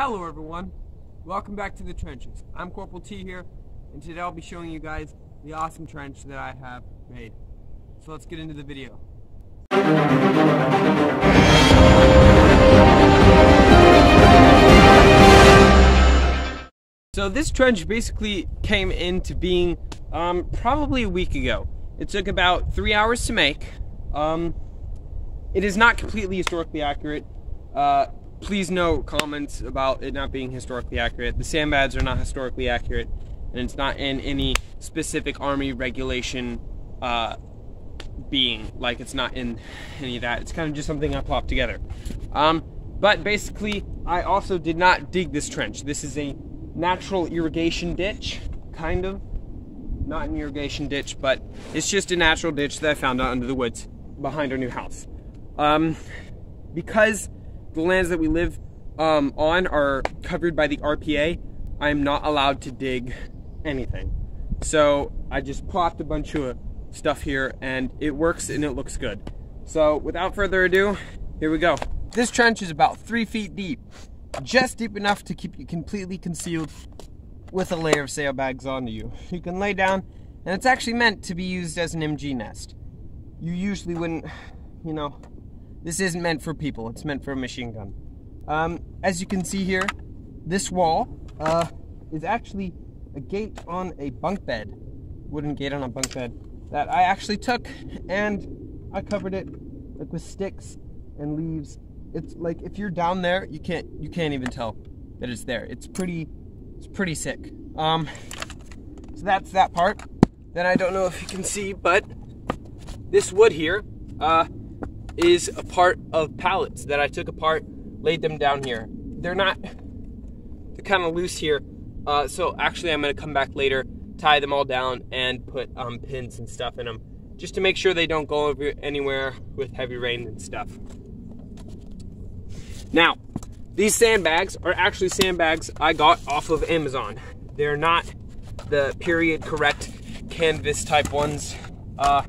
Hello everyone, welcome back to the trenches. I'm Corporal T here, and today I'll be showing you guys the awesome trench that I have made. So let's get into the video. So this trench basically came into being um, probably a week ago. It took about three hours to make. Um, it is not completely historically accurate. Uh, please no comments about it not being historically accurate. The sandbags are not historically accurate, and it's not in any specific Army regulation uh, being. Like, it's not in any of that. It's kind of just something I popped together. Um, but basically, I also did not dig this trench. This is a natural irrigation ditch, kind of. Not an irrigation ditch, but it's just a natural ditch that I found out under the woods behind our new house. Um, because the lands that we live um, on are covered by the RPA, I'm not allowed to dig anything. So I just plopped a bunch of stuff here and it works and it looks good. So without further ado, here we go. This trench is about three feet deep, just deep enough to keep you completely concealed with a layer of sailbags onto you. You can lay down and it's actually meant to be used as an MG nest. You usually wouldn't, you know, this isn't meant for people, it's meant for a machine gun. Um, as you can see here, this wall uh, is actually a gate on a bunk bed, wooden gate on a bunk bed that I actually took and I covered it like with sticks and leaves. It's like if you're down there, you can't you can't even tell that it's there. It's pretty it's pretty sick. Um, so that's that part. Then I don't know if you can see, but this wood here, uh, is a part of pallets that I took apart, laid them down here. They're not, they're kind of loose here. Uh, so actually I'm gonna come back later, tie them all down and put um, pins and stuff in them just to make sure they don't go over anywhere with heavy rain and stuff. Now, these sandbags are actually sandbags I got off of Amazon. They're not the period correct canvas type ones. Uh,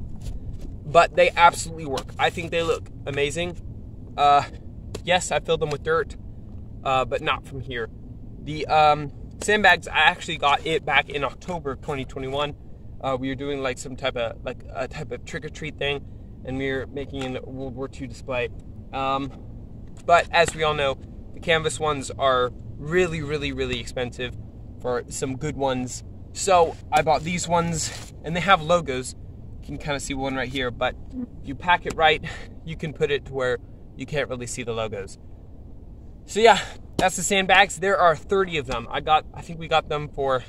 but they absolutely work. I think they look amazing. Uh, yes, I filled them with dirt, uh, but not from here. The um, sandbags, I actually got it back in October 2021. Uh, we were doing like some type of like a type of trick or treat thing, and we were making a World War II display. Um, but as we all know, the canvas ones are really, really, really expensive for some good ones. So I bought these ones, and they have logos can kind of see one right here, but if you pack it right, you can put it to where you can't really see the logos. So yeah, that's the sandbags. There are 30 of them. I got, I think we got them for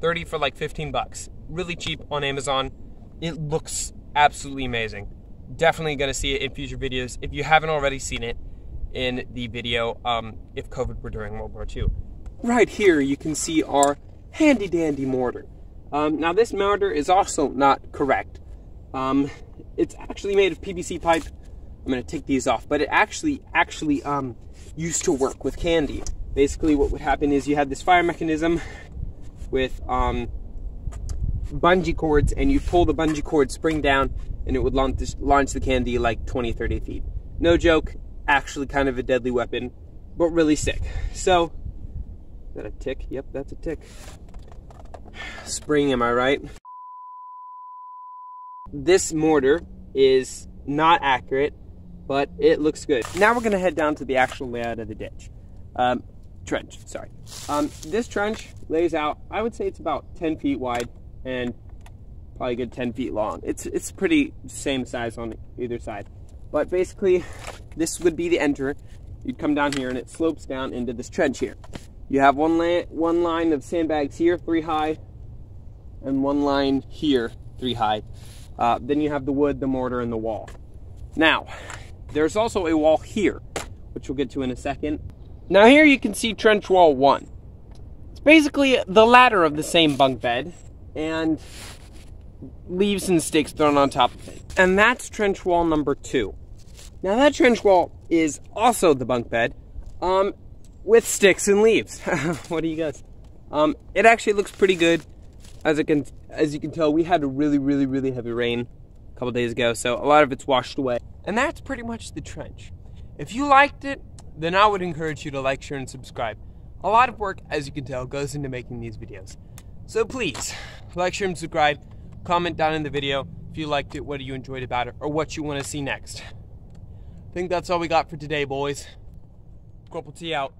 30 for like 15 bucks. Really cheap on Amazon. It looks absolutely amazing. Definitely gonna see it in future videos. If you haven't already seen it in the video, um, if COVID were during World War II. Right here, you can see our handy dandy mortar. Um, now this mortar is also not correct. Um, it's actually made of PVC pipe. I'm gonna take these off, but it actually actually um, used to work with candy. Basically, what would happen is you had this fire mechanism with um, bungee cords, and you pull the bungee cord spring down, and it would launch, this, launch the candy like 20, 30 feet. No joke, actually kind of a deadly weapon, but really sick. So, is that a tick? Yep, that's a tick. Spring, am I right? This mortar is not accurate, but it looks good. Now we're gonna head down to the actual layout of the ditch. Um, trench, sorry. Um, this trench lays out, I would say it's about 10 feet wide and probably good 10 feet long. It's, it's pretty same size on either side. But basically, this would be the enter. You'd come down here and it slopes down into this trench here. You have one, one line of sandbags here, three high, and one line here, three high. Uh, then you have the wood, the mortar, and the wall. Now, there's also a wall here, which we'll get to in a second. Now here you can see trench wall one. It's basically the ladder of the same bunk bed, and leaves and sticks thrown on top of it. And that's trench wall number two. Now that trench wall is also the bunk bed, um, with sticks and leaves. what do you guys? Um, it actually looks pretty good as it can as you can tell, we had a really, really, really heavy rain a couple days ago, so a lot of it's washed away. And that's pretty much the trench. If you liked it, then I would encourage you to like, share, and subscribe. A lot of work, as you can tell, goes into making these videos. So please, like, share, and subscribe. Comment down in the video if you liked it, what you enjoyed about it, or what you want to see next. I think that's all we got for today, boys. Corporal T out.